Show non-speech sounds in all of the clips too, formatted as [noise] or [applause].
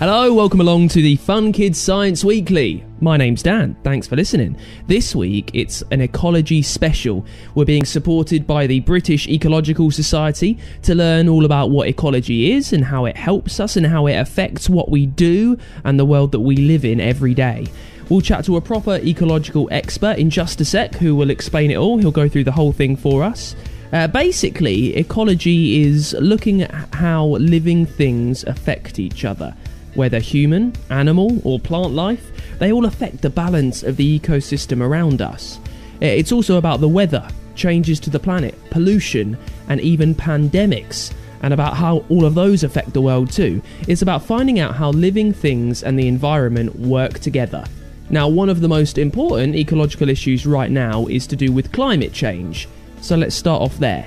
Hello, welcome along to the Fun Kids Science Weekly. My name's Dan. Thanks for listening. This week it's an ecology special. We're being supported by the British Ecological Society to learn all about what ecology is and how it helps us and how it affects what we do and the world that we live in every day. We'll chat to a proper ecological expert in just a sec who will explain it all. He'll go through the whole thing for us. Uh, basically, ecology is looking at how living things affect each other. Whether human, animal, or plant life, they all affect the balance of the ecosystem around us. Uh, It's also about the weather, changes to the planet, pollution, and even pandemics, and about how all of those affect the world too. It's about finding out how living things and the environment work together. Now, one of the most important ecological issues right now is to do with climate change. So let's start off there.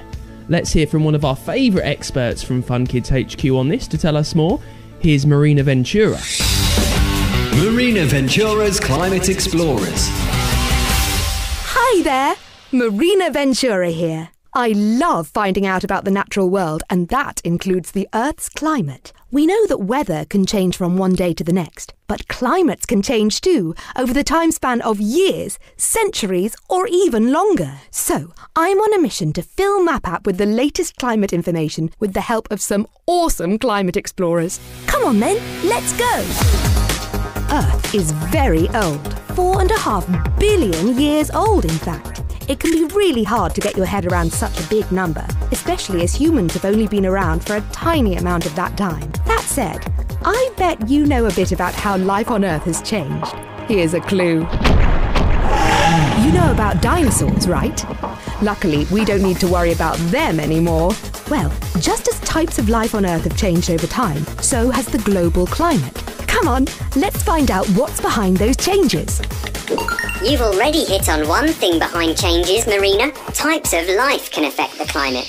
Let's hear from one of our favourite experts from Fun Kids HQ on this to tell us more. Here's Marina Ventura. Marina Ventura's Climate Explorers. Hi there, Marina Ventura here. I love finding out about the natural world, and that includes the Earth's climate. We know that weather can change from one day to the next, but climates can change too over the time span of years, centuries, or even longer. So, I'm on a mission to fill MapApp with the latest climate information with the help of some awesome climate explorers. Come on then, let's go! Earth is very old. Four and a half billion years old, in fact. It can be really hard to get your head around such a big number, especially as humans have only been around for a tiny amount of that time. That said, I bet you know a bit about how life on Earth has changed. Here's a clue. You know about dinosaurs, right? Luckily, we don't need to worry about them anymore. Well, just as types of life on Earth have changed over time, so has the global climate. Come on, let's find out what's behind those changes. You've already hit on one thing behind changes, Marina. Types of life can affect the climate.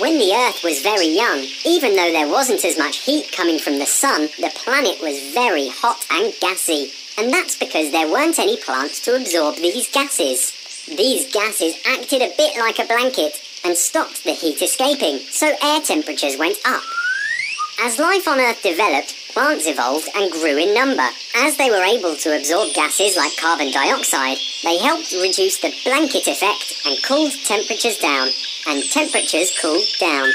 When the Earth was very young, even though there wasn't as much heat coming from the sun, the planet was very hot and gassy. And that's because there weren't any plants to absorb these gases. These gases acted a bit like a blanket and stopped the heat escaping, so air temperatures went up. As life on Earth developed, plants evolved and grew in number. As they were able to absorb gases like carbon dioxide, they helped reduce the blanket effect and cooled temperatures down. And temperatures cooled down.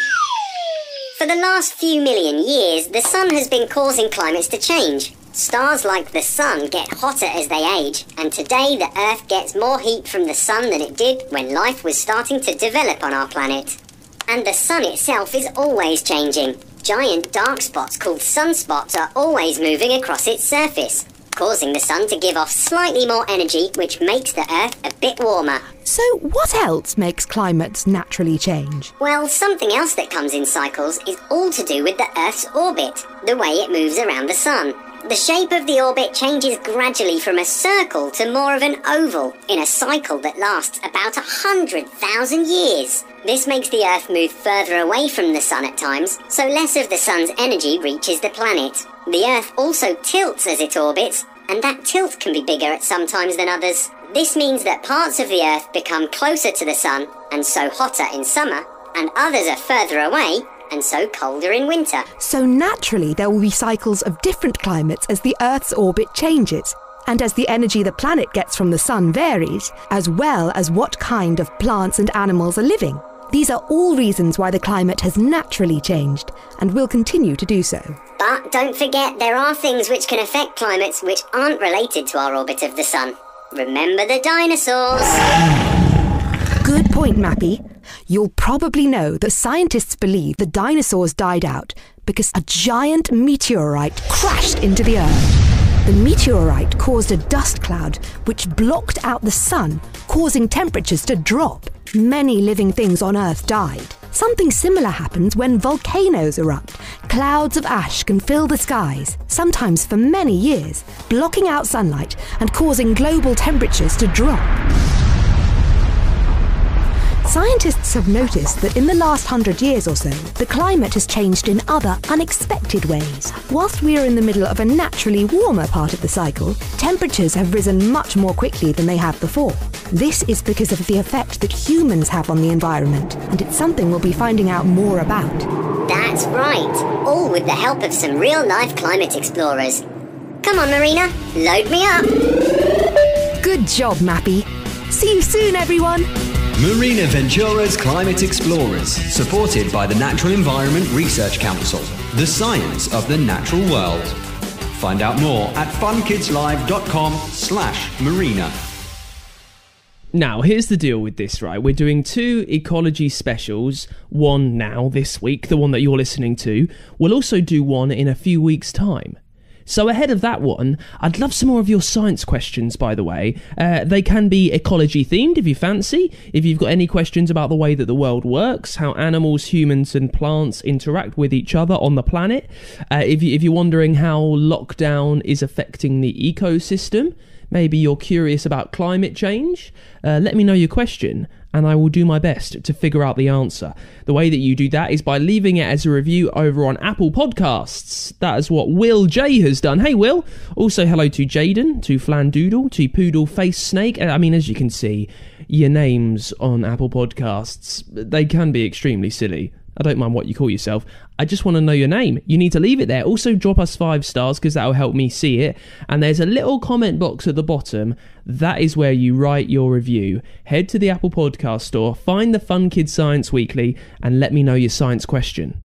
For the last few million years, the sun has been causing climates to change. Stars like the sun get hotter as they age, and today the Earth gets more heat from the sun than it did when life was starting to develop on our planet. And the sun itself is always changing. Giant dark spots called sunspots are always moving across its surface, causing the sun to give off slightly more energy, which makes the Earth a bit warmer. So, what else makes climates naturally change? Well, something else that comes in cycles is all to do with the Earth's orbit, the way it moves around the sun. The shape of the orbit changes gradually from a circle to more of an oval in a cycle that lasts about a hundred thousand years. This makes the Earth move further away from the Sun at times, so less of the Sun's energy reaches the planet. The Earth also tilts as it orbits, and that tilt can be bigger at some times than others. This means that parts of the Earth become closer to the Sun, and so hotter in summer, and others are further away, and so colder in winter. So, naturally, there will be cycles of different climates as the Earth's orbit changes, and as the energy the planet gets from the sun varies, as well as what kind of plants and animals are living. These are all reasons why the climate has naturally changed and will continue to do so. But don't forget, there are things which can affect climates which aren't related to our orbit of the Sun. Remember the dinosaurs? Good point, Mappy. You'll probably know that scientists believe the dinosaurs died out because a giant meteorite crashed into the Earth. The meteorite caused a dust cloud which blocked out the sun, causing temperatures to drop. Many living things on Earth died. Something similar happens when volcanoes erupt. Clouds of ash can fill the skies, sometimes for many years, blocking out sunlight and causing global temperatures to drop. Scientists have noticed that in the last hundred years or so, the climate has changed in other unexpected ways. Whilst we are in the middle of a naturally warmer part of the cycle, temperatures have risen much more quickly than they have before. This is because of the effect that humans have on the environment, and it's something we'll be finding out more about. That's right. All with the help of some real life climate explorers. Come on, Marina, load me up. Good job, Mappy. See you soon, everyone. Marina Ventura's Climate Explorers, supported by the Natural Environment Research Council, the science of the natural world. Find out more at funkidslive.com slash marina. Now, here's the deal with this, right? We're doing two ecology specials, one now this week, the one that you're listening to. We'll also do one in a few weeks' time. So, ahead of that one, I'd love some more of your science questions, by the way. Uh, they can be ecology themed if you fancy. If you've got any questions about the way that the world works, how animals, humans, and plants interact with each other on the planet, uh, if, you, if you're wondering how lockdown is affecting the ecosystem, maybe you're curious about climate change, uh, let me know your question and I will do my best to figure out the answer. The way that you do that is by leaving it as a review over on Apple Podcasts. That is what Will J has done. Hey, Will. Also, hello to Jaden, to Flandoodle, to Poodle Face Snake. I mean, as you can see, your names on Apple Podcasts, they can be extremely silly. I don't mind what you call yourself. I just want to know your name. You need to leave it there. Also, drop us five stars because that will help me see it. And there's a little comment box at the bottom. That is where you write your review. Head to the Apple Podcast Store, find the Fun Kids Science Weekly, and let me know your science question.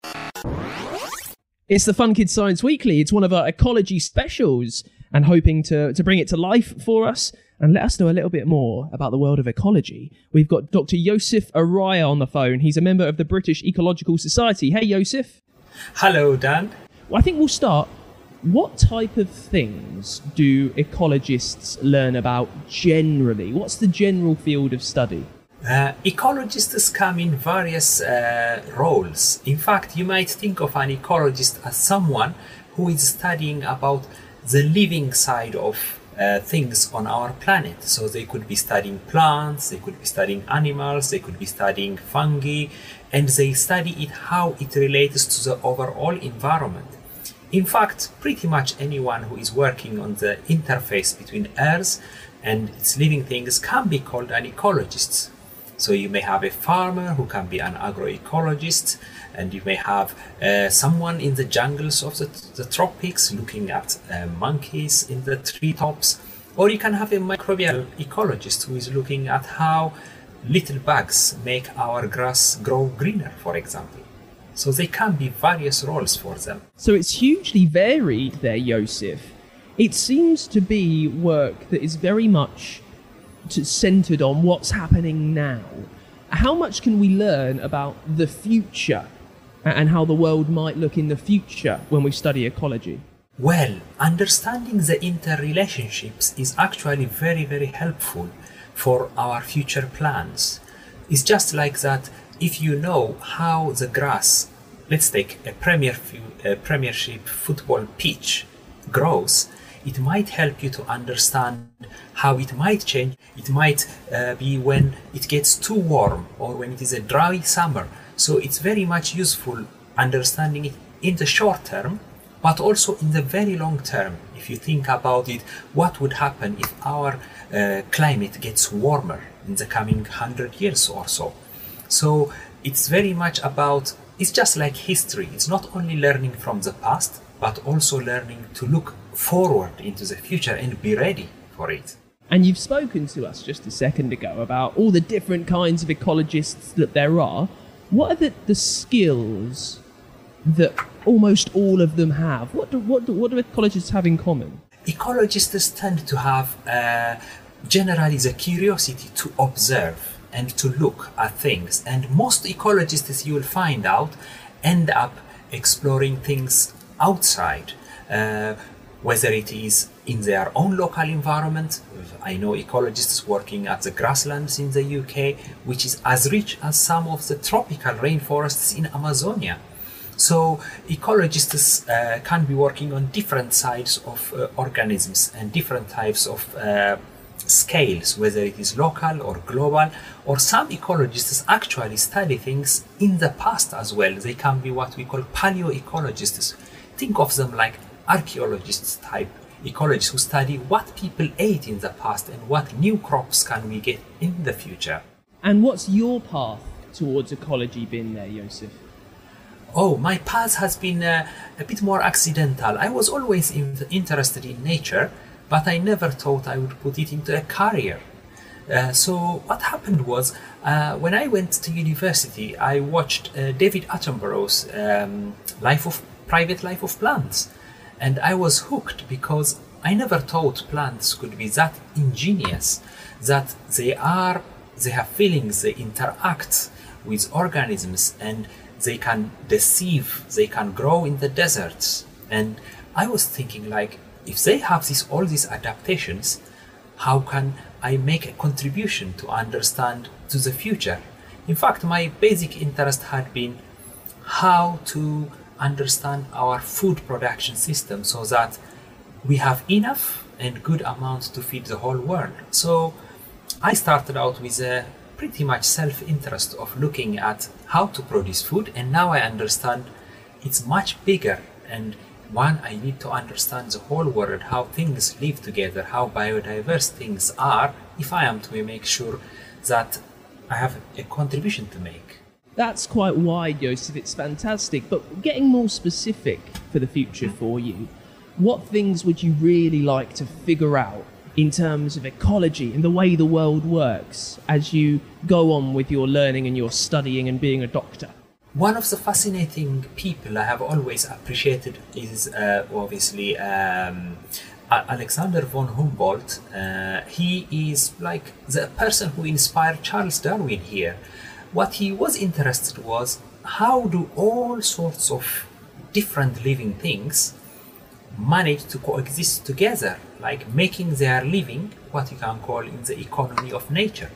It's the Fun Kids Science Weekly. It's one of our ecology specials and hoping to, to bring it to life for us and let us know a little bit more about the world of ecology. We've got Dr. Yosef Araya on the phone. He's a member of the British Ecological Society. Hey, Yosef. Hello, Dan. Well, I think we'll start. What type of things do ecologists learn about generally? What's the general field of study? Uh, ecologists come in various uh, roles. In fact, you might think of an ecologist as someone who is studying about the living side of uh, things on our planet. So they could be studying plants, they could be studying animals, they could be studying fungi, and they study it how it relates to the overall environment. In fact, pretty much anyone who is working on the interface between Earth and its living things can be called an ecologist. So you may have a farmer who can be an agroecologist, and you may have uh, someone in the jungles of the, the tropics looking at uh, monkeys in the treetops, or you can have a microbial ecologist who is looking at how little bugs make our grass grow greener, for example. So they can be various roles for them. So it's hugely varied there, Yosef. It seems to be work that is very much centered on what's happening now. How much can we learn about the future and how the world might look in the future when we study ecology? Well, understanding the interrelationships is actually very, very helpful for our future plans. It's just like that if you know how the grass, let's take a, premier, a premiership football pitch, grows, it might help you to understand how it might change. It might uh, be when it gets too warm or when it is a dry summer so it's very much useful understanding it in the short term, but also in the very long term. If you think about it, what would happen if our uh, climate gets warmer in the coming hundred years or so? So it's very much about, it's just like history. It's not only learning from the past, but also learning to look forward into the future and be ready for it. And you've spoken to us just a second ago about all the different kinds of ecologists that there are what are the, the skills that almost all of them have? What do, what do, what do ecologists have in common? Ecologists tend to have uh, generally the curiosity to observe and to look at things. And most ecologists you will find out end up exploring things outside. Uh, whether it is in their own local environment. I know ecologists working at the grasslands in the UK, which is as rich as some of the tropical rainforests in Amazonia. So ecologists uh, can be working on different sides of uh, organisms and different types of uh, scales, whether it is local or global, or some ecologists actually study things in the past as well. They can be what we call paleoecologists. Think of them like archaeologists type ecologists who study what people ate in the past and what new crops can we get in the future. And what's your path towards ecology been there, Joseph? Oh, my path has been uh, a bit more accidental. I was always in, interested in nature, but I never thought I would put it into a career. Uh, so what happened was, uh, when I went to university, I watched uh, David Attenborough's um, Life of Private Life of Plants, and I was hooked because I never thought plants could be that ingenious, that they are, they have feelings, they interact with organisms, and they can deceive, they can grow in the deserts. And I was thinking, like, if they have this, all these adaptations, how can I make a contribution to understand to the future? In fact, my basic interest had been how to understand our food production system so that we have enough and good amount to feed the whole world. So I started out with a pretty much self-interest of looking at how to produce food and now I understand it's much bigger and one I need to understand the whole world how things live together how biodiverse things are if I am to make sure that I have a contribution to make that's quite wide Joseph it's fantastic but getting more specific for the future for you what things would you really like to figure out in terms of ecology and the way the world works as you go on with your learning and your studying and being a doctor? One of the fascinating people I have always appreciated is uh, obviously um, Alexander von Humboldt. Uh, he is like the person who inspired Charles Darwin here. What he was interested was how do all sorts of different living things manage to coexist together, like making their living what you can call in the economy of nature.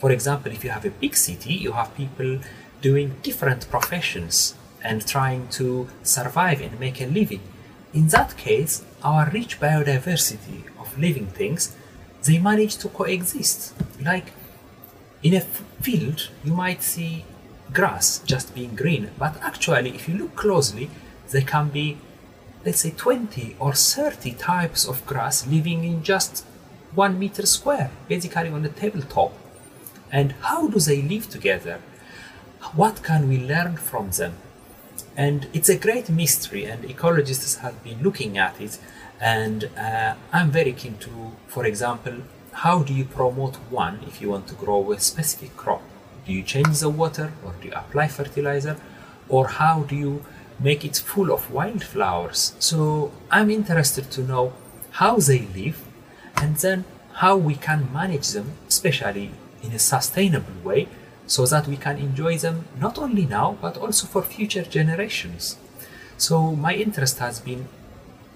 For example, if you have a big city, you have people doing different professions and trying to survive and make a living. In that case, our rich biodiversity of living things, they manage to coexist. Like in a field, you might see grass just being green, but actually, if you look closely, there can be let's say 20 or 30 types of grass living in just one meter square, basically on the tabletop. And how do they live together? What can we learn from them? And it's a great mystery, and ecologists have been looking at it. And uh, I'm very keen to, for example, how do you promote one if you want to grow a specific crop? Do you change the water or do you apply fertilizer? Or how do you make it full of wildflowers. So I'm interested to know how they live and then how we can manage them, especially in a sustainable way, so that we can enjoy them not only now but also for future generations. So my interest has been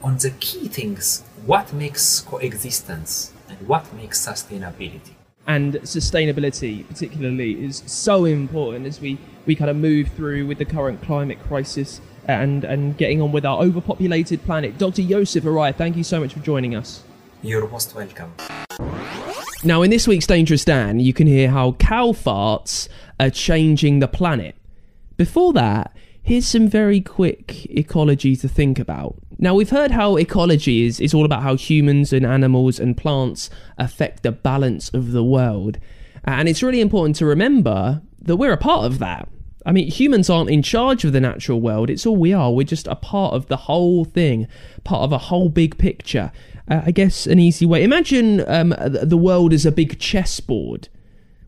on the key things what makes coexistence and what makes sustainability. And sustainability, particularly, is so important as we, we kind of move through with the current climate crisis and, and getting on with our overpopulated planet. Dr. Yosef Araya, thank you so much for joining us. You're most welcome. Now, in this week's Dangerous Dan, you can hear how cow farts are changing the planet. Before that, here's some very quick ecology to think about. Now, we've heard how ecology is, is all about how humans and animals and plants affect the balance of the world. And it's really important to remember that we're a part of that. I mean, humans aren't in charge of the natural world. It's all we are. We're just a part of the whole thing, part of a whole big picture. Uh, I guess an easy way. Imagine um, the world as a big chessboard.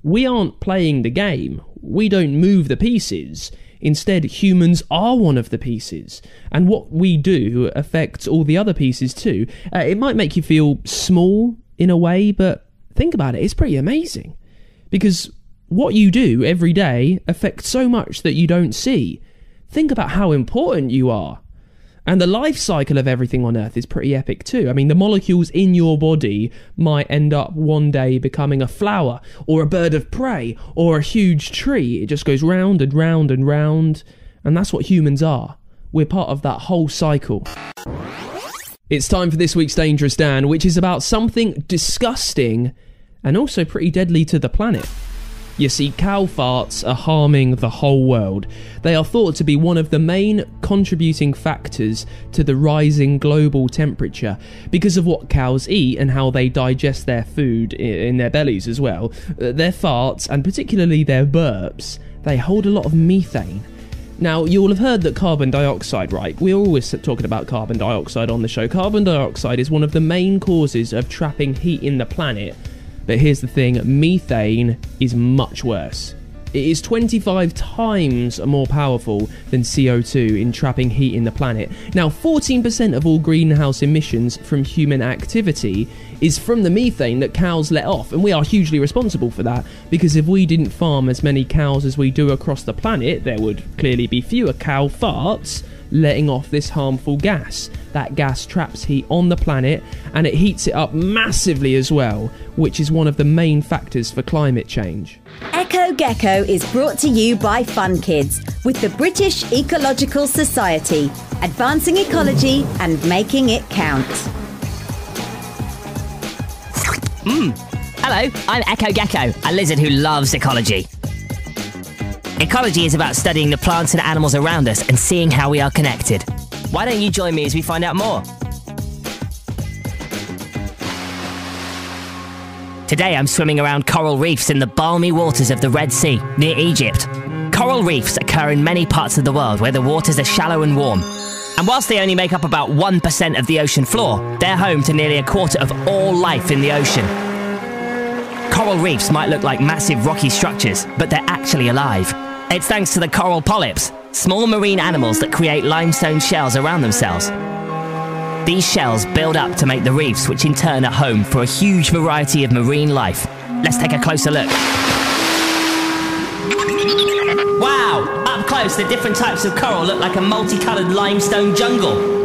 We aren't playing the game. We don't move the pieces. Instead, humans are one of the pieces. And what we do affects all the other pieces too. Uh, it might make you feel small in a way, but think about it. It's pretty amazing. Because what you do every day affects so much that you don't see. Think about how important you are. And the life cycle of everything on Earth is pretty epic too. I mean, the molecules in your body might end up one day becoming a flower, or a bird of prey, or a huge tree. It just goes round and round and round. And that's what humans are. We're part of that whole cycle. It's time for this week's Dangerous Dan, which is about something disgusting and also pretty deadly to the planet. You see, cow farts are harming the whole world. They are thought to be one of the main contributing factors to the rising global temperature because of what cows eat and how they digest their food in their bellies as well. Uh, their farts, and particularly their burps, they hold a lot of methane. Now, you'll have heard that carbon dioxide, right? We're always talking about carbon dioxide on the show. Carbon dioxide is one of the main causes of trapping heat in the planet but here's the thing methane is much worse. It is 25 times more powerful than CO2 in trapping heat in the planet. Now, 14% of all greenhouse emissions from human activity is from the methane that cows let off, and we are hugely responsible for that because if we didn't farm as many cows as we do across the planet, there would clearly be fewer cow farts letting off this harmful gas. That gas traps heat on the planet and it heats it up massively as well, which is one of the main factors for climate change. Echo Gecko is brought to you by Fun Kids with the British Ecological Society, advancing ecology and making it count. Hmm. Hello, I'm Echo Gecko, a lizard who loves ecology. Ecology is about studying the plants and animals around us and seeing how we are connected. Why don't you join me as we find out more? Today I'm swimming around coral reefs in the balmy waters of the Red Sea, near Egypt. Coral reefs occur in many parts of the world where the waters are shallow and warm. And whilst they only make up about 1% of the ocean floor, they're home to nearly a quarter of all life in the ocean. Coral reefs might look like massive rocky structures, but they're actually alive. It's thanks to the coral polyps, small marine animals that create limestone shells around themselves. These shells build up to make the reefs, which in turn are home for a huge variety of marine life. Let's take a closer look. Wow! Up close, the different types of coral look like a multicolored limestone jungle.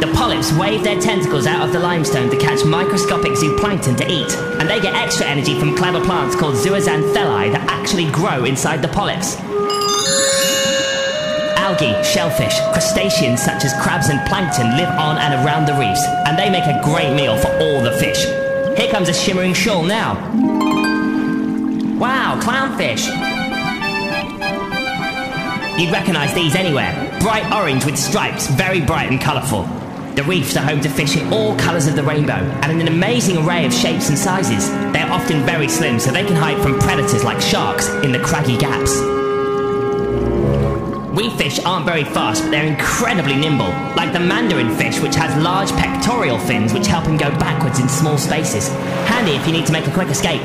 The polyps wave their tentacles out of the limestone to catch microscopic zooplankton to eat, and they get extra energy from clever plants called zooxanthellae that actually grow inside the polyps. Algae, shellfish, crustaceans such as crabs and plankton live on and around the reefs, and they make a great meal for all the fish. Here comes a shimmering shoal now. Wow, clownfish! You'd recognise these anywhere. Bright orange with stripes, very bright and colourful. The reefs are home to fish in all colours of the rainbow and in an amazing array of shapes and sizes. They are often very slim so they can hide from predators like sharks in the craggy gaps. Wee fish aren't very fast, but they're incredibly nimble, like the mandarin fish, which has large pectoral fins which help him go backwards in small spaces. Handy if you need to make a quick escape.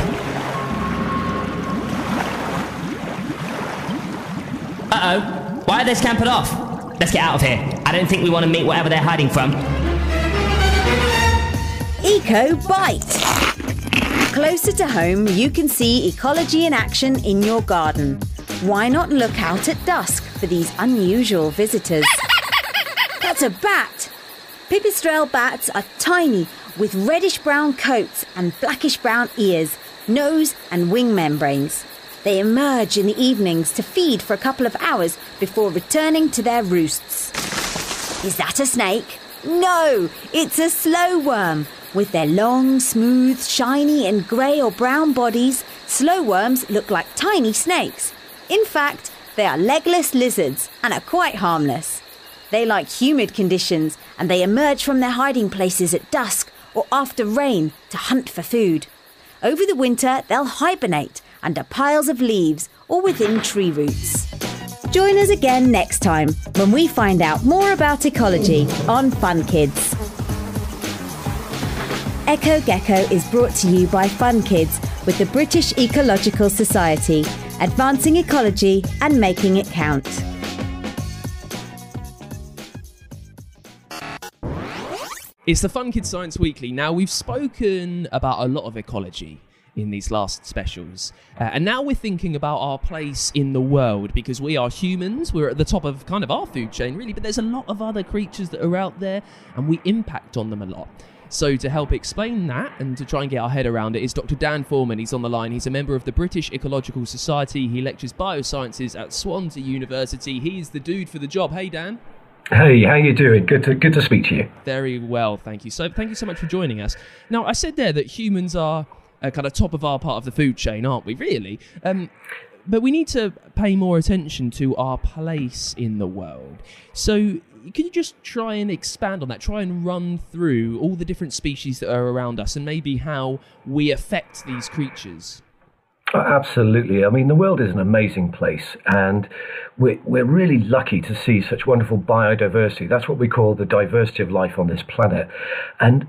Uh oh, why are they scampered off? Let's get out of here. I don't think we want to meet whatever they're hiding from. Eco Bite. Closer to home, you can see ecology in action in your garden. Why not look out at dusk for these unusual visitors? [laughs] That's a bat. Pipistrelle bats are tiny with reddish brown coats and blackish brown ears, nose and wing membranes. They emerge in the evenings to feed for a couple of hours before returning to their roosts. Is that a snake? No, it's a slow worm. With their long, smooth, shiny, and grey or brown bodies, slow worms look like tiny snakes. In fact, they are legless lizards and are quite harmless. They like humid conditions and they emerge from their hiding places at dusk or after rain to hunt for food. Over the winter, they'll hibernate under piles of leaves or within tree roots. Join us again next time when we find out more about ecology on Fun Kids. Echo Gecko is brought to you by Fun Kids with the British Ecological Society, advancing ecology and making it count. It's the Fun Kids Science Weekly. Now, we've spoken about a lot of ecology in these last specials. Uh, and now we're thinking about our place in the world because we are humans. We're at the top of kind of our food chain, really, but there's a lot of other creatures that are out there and we impact on them a lot. So, to help explain that and to try and get our head around it is Dr. Dan Forman. He's on the line. He's a member of the British Ecological Society. He lectures biosciences at Swansea University. He's the dude for the job. Hey, Dan. Hey, how you doing? Good to good to speak to you. Very well, thank you. So, thank you so much for joining us. Now, I said there that humans are uh, kind of top of our part of the food chain, aren't we? Really. Um, but we need to pay more attention to our place in the world. So, can you just try and expand on that? Try and run through all the different species that are around us and maybe how we affect these creatures. Oh, absolutely. I mean, the world is an amazing place, and we're, we're really lucky to see such wonderful biodiversity. That's what we call the diversity of life on this planet. And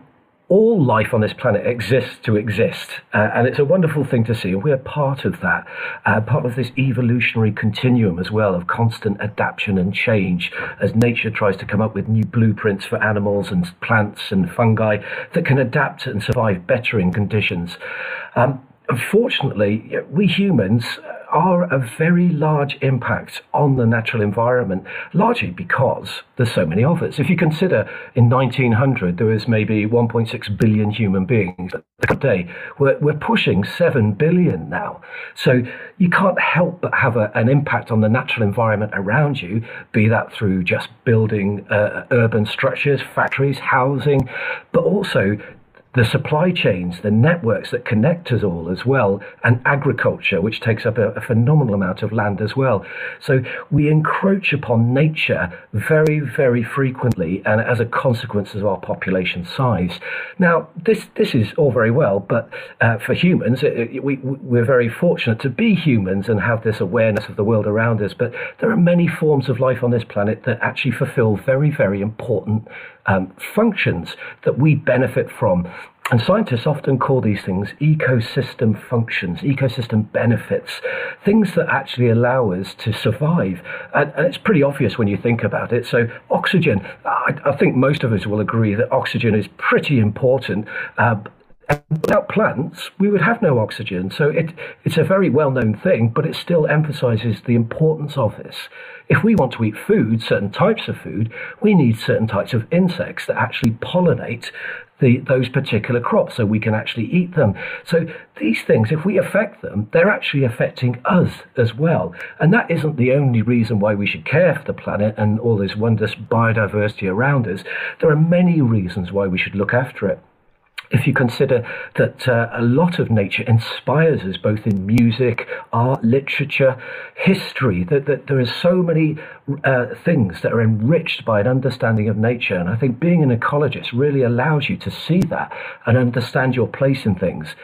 all life on this planet exists to exist, uh, and it's a wonderful thing to see. And we're part of that, uh, part of this evolutionary continuum as well of constant adaptation and change as nature tries to come up with new blueprints for animals and plants and fungi that can adapt and survive better in conditions. Um, unfortunately, we humans are a very large impact on the natural environment, largely because there's so many of us. If you consider in 1900 there was maybe 1.6 billion human beings today, we're, we're pushing 7 billion now. So you can't help but have a, an impact on the natural environment around you, be that through just building uh, urban structures, factories, housing, but also the supply chains, the networks that connect us all as well, and agriculture, which takes up a, a, phenomenal amount of land as well. So we encroach upon nature very, very frequently, and as a consequence of our population size. Now, this this is all very well, but uh, for humans, it, it, we we're very fortunate to be humans and have this awareness of the world around us. But there are many forms of life on this planet that actually fulfil very, very important um, functions that we benefit from. And scientists often call these things ecosystem functions, ecosystem benefits, things that actually allow us to survive. And, and it's pretty obvious when you think about it. So, oxygen, I, I, think most of us will agree that oxygen is pretty important. Uh, without plants, we would have no oxygen. So it, it's a very well known thing, but it still emphasizes the importance of this. If we want to eat food, certain types of food, we need certain types of insects that actually pollinate the, those particular crops so we can actually eat them. So these things, if we affect them, they're actually affecting us as well. And that isn't the only reason why we should care for the planet and all this wondrous biodiversity around us. There are many reasons why we should look after it if you consider that uh, a lot of nature inspires us both in music, art, literature, history, that, that there are so many uh, things that are enriched by an understanding of nature. And I think being an ecologist really allows you to see that and understand your place in things.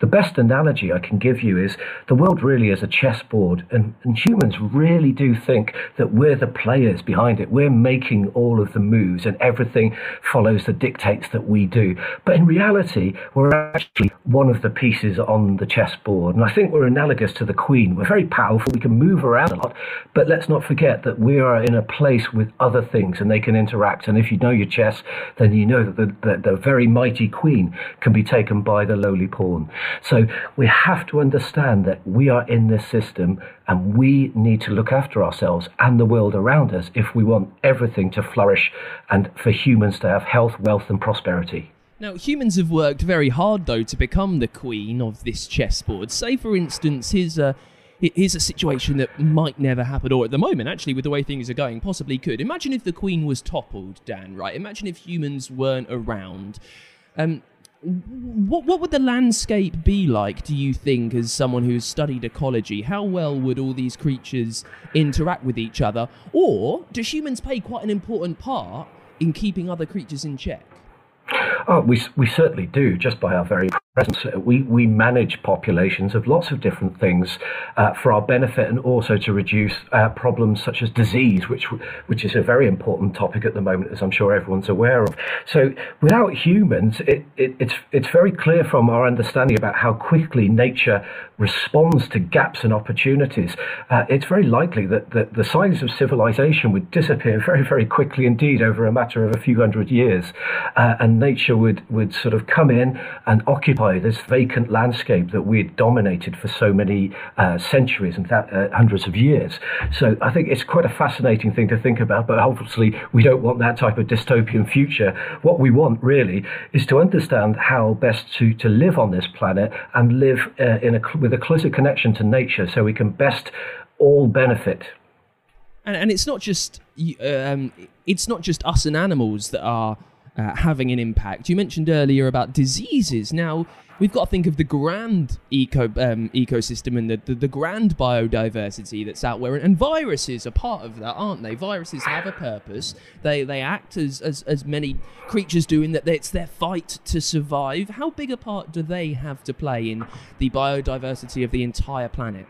The best analogy I can give you is the world really is a chessboard, and, and, humans really do think that we're the players behind it. We're making all of the moves, and everything follows the dictates that we do. But in reality, we're actually one of the pieces on the chessboard. And I think we're analogous to the queen. We're very powerful, we can move around a lot, but let's not forget that we are in a place with other things and they can interact. And if you know your chess, then you know that the, the, the very mighty queen can be taken by the lowly pawn. So we have to understand that we are in this system and we need to look after ourselves and the world around us if we want everything to flourish and for humans to have health, wealth, and prosperity. Now, humans have worked very hard, though, to become the queen of this chessboard. Say, for instance, here's a, here's a situation that might never happen, or at the moment, actually, with the way things are going, possibly could. Imagine if the queen was toppled, Dan, right? Imagine if humans weren't around. Um, what what would the landscape be like? Do you think, as someone who's studied ecology, how well would all these creatures interact with each other, or do humans play quite an important part in keeping other creatures in check? Oh, we we certainly do, just by our very presence. We, we manage populations of lots of different things uh, for our benefit and also to reduce uh, problems such as disease, which which is a very important topic at the moment, as I'm sure everyone's aware of. So without humans, it, it, it's it's very clear from our understanding about how quickly nature responds to gaps and opportunities. Uh, it's very likely that, that the signs of civilization would disappear [laughs] very, very quickly indeed over a matter of a few hundred years, uh, and nature would, would sort of come in and occupy occupy this vacant landscape that we had dominated for so many uh, centuries and uh, hundreds of years. So I think it's quite a fascinating thing to think about, but obviously we don't want that type of dystopian future. What we want really is to understand how best to, to live on this planet and live uh, in a, with a closer connection to nature so we can best all benefit and, and it's not just um, it's not just us and animals that are uh, having an impact. You mentioned earlier about diseases. Now, we've got to think of the grand eco um, ecosystem and the, the, the grand biodiversity that's out there. And viruses are part of that, aren't they? Viruses have a purpose. They they act as as, as many creatures do in that it's their fight to survive. How big a part do they have to play in the biodiversity of the entire planet?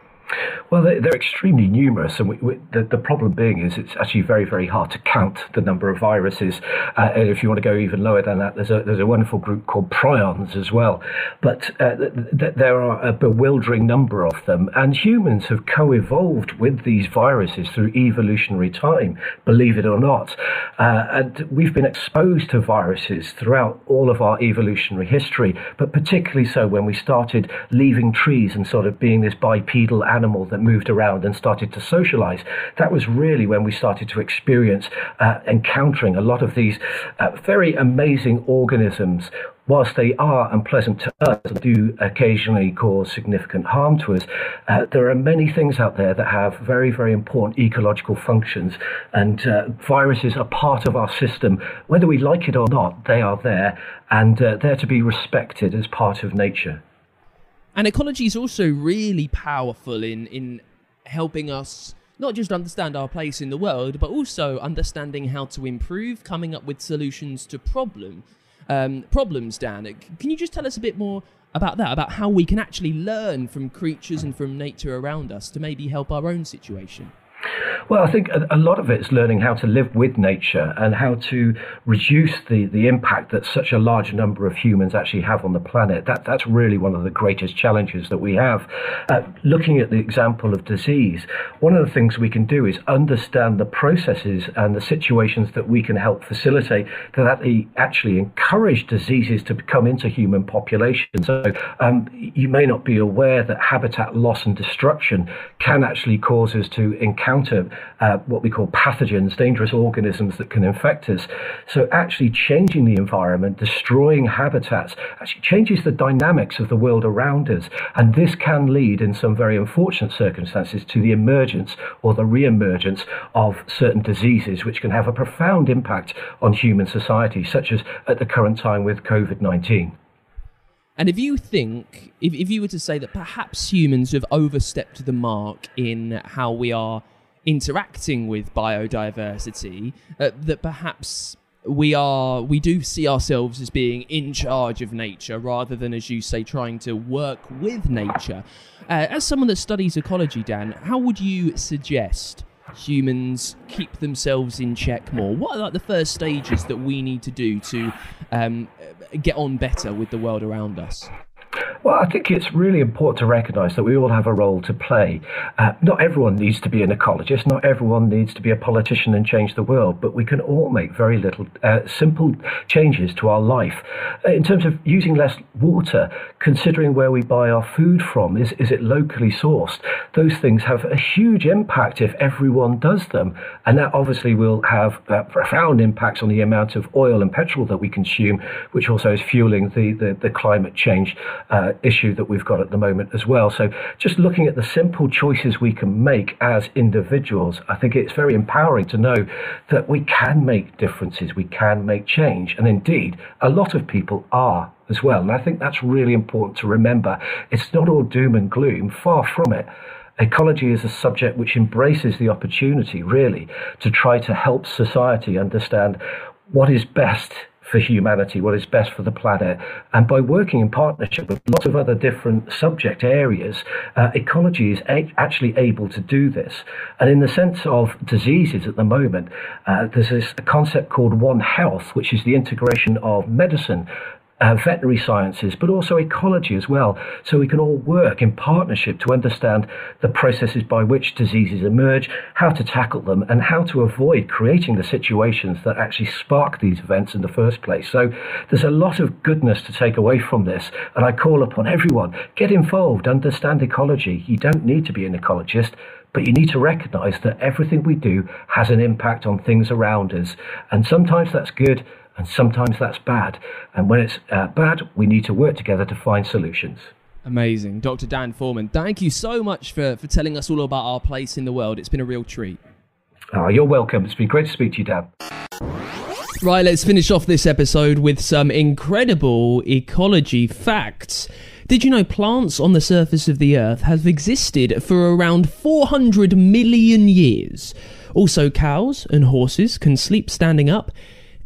Well, they're, extremely numerous, and we, we, the, the problem being is it's actually very, very hard to count the number of viruses. Uh, and if you want to go even lower than that, there's a there's a wonderful group called prions as well. But uh, th- th- there are a bewildering number of them, and humans have co-evolved with these viruses through evolutionary time, believe it or not. Uh, and we've been exposed to viruses throughout all of our evolutionary history, but particularly so when we started leaving trees and sort of being this bipedal animal animal that moved around and started to socialize. That was really when we started to experience uh, encountering a lot of these uh, very amazing organisms whilst they are unpleasant to us and do occasionally cause significant harm to us, uh, there are many things out there that have very, very important ecological functions. And uh, viruses are part of our system. Whether we like it or not, they are there and uh, they're to be respected as part of nature. And ecology is also really powerful in in helping us not just understand our place in the world, but also understanding how to improve, coming up with solutions to problem um, problems. Dan, can you just tell us a bit more about that, about how we can actually learn from creatures and from nature around us to maybe help our own situation? Well, I think a, lot of it is learning how to live with nature and how to reduce the, the impact that such a large number of humans actually have on the planet. That, that's really one of the greatest challenges that we have. Uh, looking at the example of disease, one of the things we can do is understand the processes and the situations that we can help facilitate that actually encourage diseases to come into human populations. So um, you may not be aware that habitat loss and destruction can actually cause us to encounter uh, what we call pathogens, dangerous organisms that can infect us. So actually changing the environment, destroying habitats, actually changes the dynamics of the world around us. And this can lead, in some very unfortunate circumstances, to the emergence or the re-emergence of certain diseases, which can have a profound impact on human society, such as at the current time with COVID-19. And if you think, if, if you were to say that perhaps humans have overstepped the mark in how we are interacting with biodiversity uh, that perhaps we are we do see ourselves as being in charge of nature rather than as you say trying to work with nature. Uh, as someone that studies ecology dan how would you suggest humans keep themselves in check more? What are like the first stages that we need to do to um, get on better with the world around us well, I think it's really important to recognise that we all have a role to play. Uh, not everyone needs to be an ecologist, not everyone needs to be a politician and change the world, but we can all make very little uh, simple changes to our life. Uh, in terms of using less water, considering where we buy our food from, is, is it locally sourced? Those things have a huge impact if everyone does them. And that obviously will have uh, profound impacts on the amount of oil and petrol that we consume, which also is fueling the, the, the climate change uh, Uh, issue that we've got at the moment as well. So just looking at the simple choices we can make as individuals, I think it's very empowering to know that we can make differences, we can make change. And indeed, a lot of people are as well. And I think that's really important to remember. It's not all doom and gloom, far from it. Ecology is a subject which embraces the opportunity, really, to try to help society understand what is best for humanity, what is best for the planet. And by working in partnership with lots of other different subject areas, uh, ecology is a- actually able to do this. And in the sense of diseases at the moment, uh, there's this concept called One Health, which is the integration of medicine uh, veterinary sciences, but also ecology as well. So we can all work in partnership to understand the processes by which diseases emerge, how to tackle them, and how to avoid creating the situations that actually spark these events in the first place. So there's a lot of goodness to take away from this. And I call upon everyone get involved, understand ecology. You don't need to be an ecologist. But you need to recognize that everything we do has an impact on things around us. And sometimes that's good, and sometimes that's bad. And when it's uh, bad, we need to work together to find solutions. Amazing. Dr. Dan Forman, thank you so much for, for telling us all about our place in the world. It's been a real treat. Oh, you're welcome. It's been great to speak to you, Dan. Right, let's finish off this episode with some incredible ecology facts. Did you know plants on the surface of the Earth have existed for around 400 million years? Also, cows and horses can sleep standing up.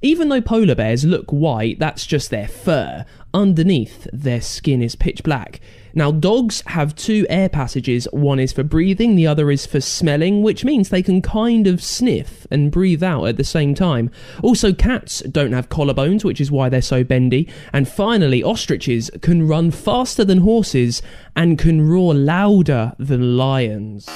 Even though polar bears look white, that's just their fur. Underneath, their skin is pitch black. Now, dogs have two air passages. One is for breathing, the other is for smelling, which means they can kind of sniff and breathe out at the same time. Also, cats don't have collarbones, which is why they're so bendy. And finally, ostriches can run faster than horses and can roar louder than lions.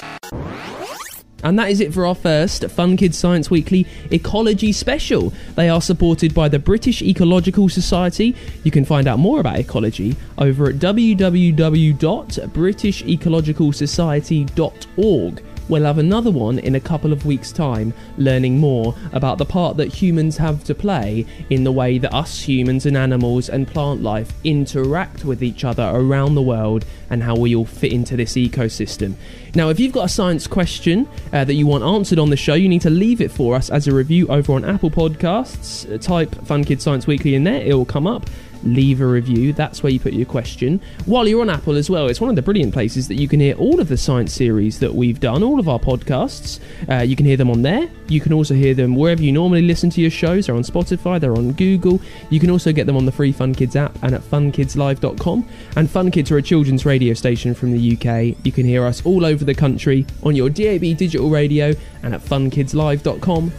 And that is it for our first Fun Kids Science Weekly Ecology Special. They are supported by the British Ecological Society. You can find out more about ecology over at www.britishecologicalsociety.org. We'll have another one in a couple of weeks' time, learning more about the part that humans have to play in the way that us humans and animals and plant life interact with each other around the world and how we all fit into this ecosystem. Now, if you've got a science question uh, that you want answered on the show, you need to leave it for us as a review over on Apple Podcasts. Uh, type Fun Kids Science Weekly in there, it will come up leave a review. That's where you put your question. While you're on Apple as well, it's one of the brilliant places that you can hear all of the science series that we've done, all of our podcasts. Uh, you can hear them on there. You can also hear them wherever you normally listen to your shows. They're on Spotify, they're on Google. You can also get them on the free Fun Kids app and at funkidslive.com. And Fun Kids are a children's radio station from the UK. You can hear us all over the country on your DAB digital radio and at funkidslive.com